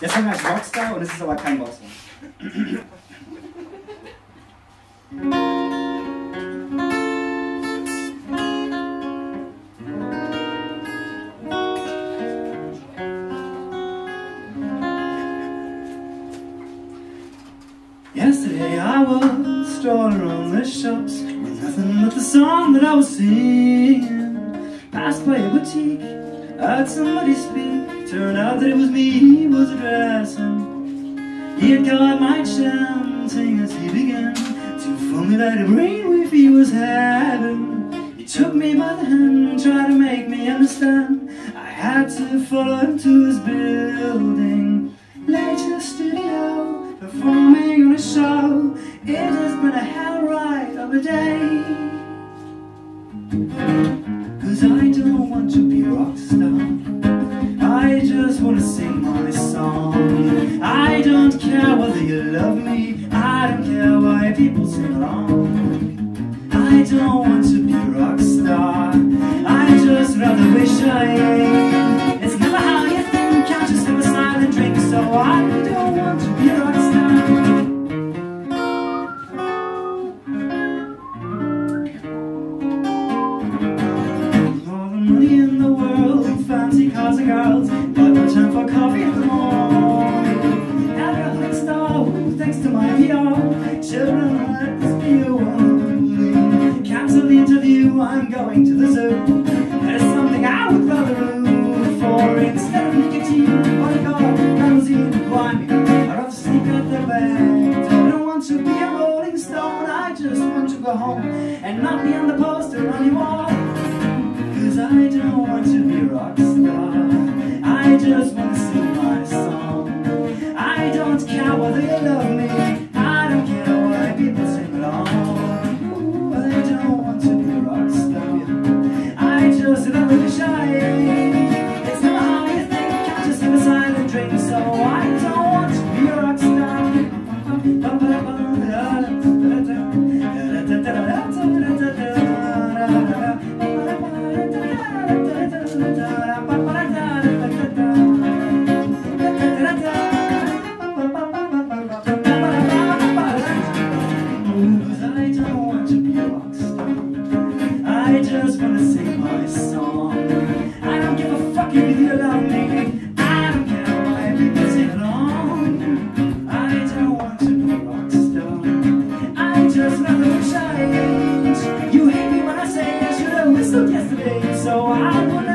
Der Song heißt Rockstar und es ist aber kein Rocksong. Yesterday I was strolling around the shops With nothing but the song that I was singing Passed by a boutique, heard somebody speak. Turned out that it was me. He was addressing. He had caught my chanting as he began To formulate a brainwave he was having. He took me by the hand, and tried to make me understand. I had to follow him to his building. Later studio performing on a show. It has been a hell ride of a day. Cause I don't want to be a rock star. I just want to sing my song. I don't care whether you love me. I don't care why people sing along. I don't want to be a rock star. I just rather wish I thanks to my PR. Children, let this be a warning. Cancel the interview, I'm going to the zoo. There's something I would rather root for instead of nicotine. Oh God, limousine, climbing. I'd rather sneak out the back. I don't want to be a rolling stone. I just want to go home and not be on the poster on your wall. Cause I don't want to be a rock star so I would